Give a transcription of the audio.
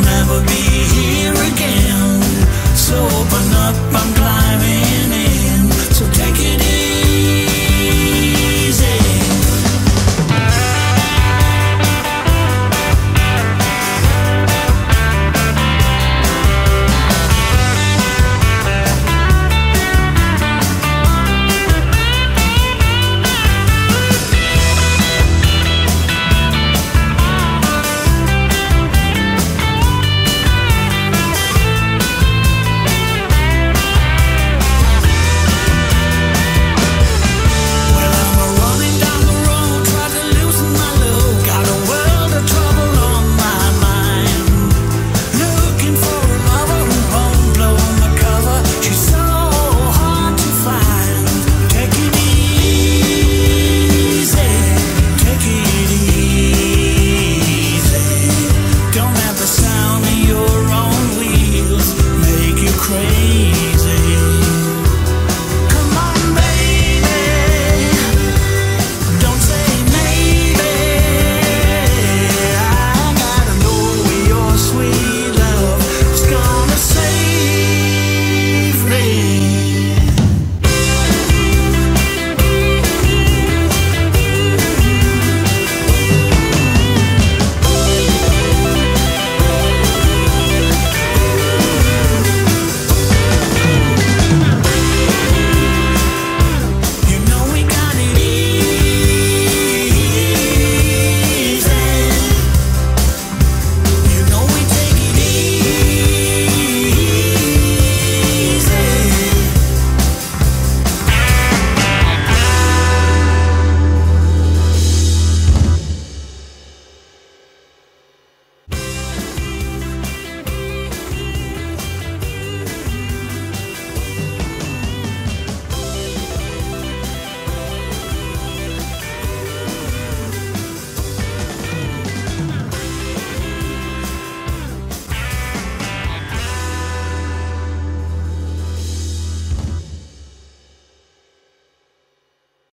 never be